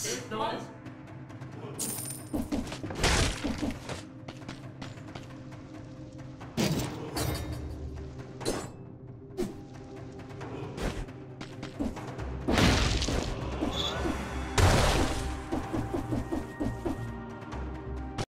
Sit,